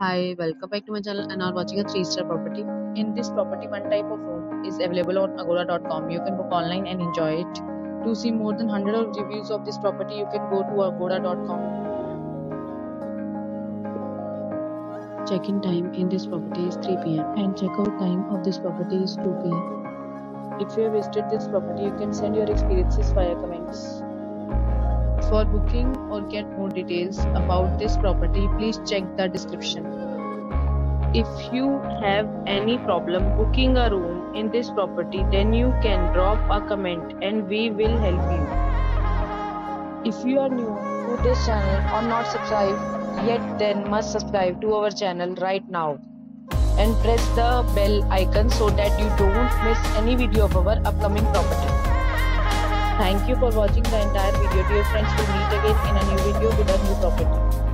Hi, welcome back to my channel and are watching a 3-star property. In this property, one type of room is available on agoda.com. You can book online and enjoy it. To see more than 100 of reviews of this property, you can go to agoda.com. Check-in time in this property is 3 p.m. and check-out time of this property is 2 p.m. If you have visited this property, you can send your experiences via comments. For booking or get more details about this property, please check the description. If you have any problem booking a room in this property, then you can drop a comment and we will help you. If you are new to this channel or not subscribed yet, then must subscribe to our channel right now and press the bell icon so that you don't miss any video of our upcoming property. Thank you for watching the entire video. Dear friends, we'll meet again in a new video with a new property.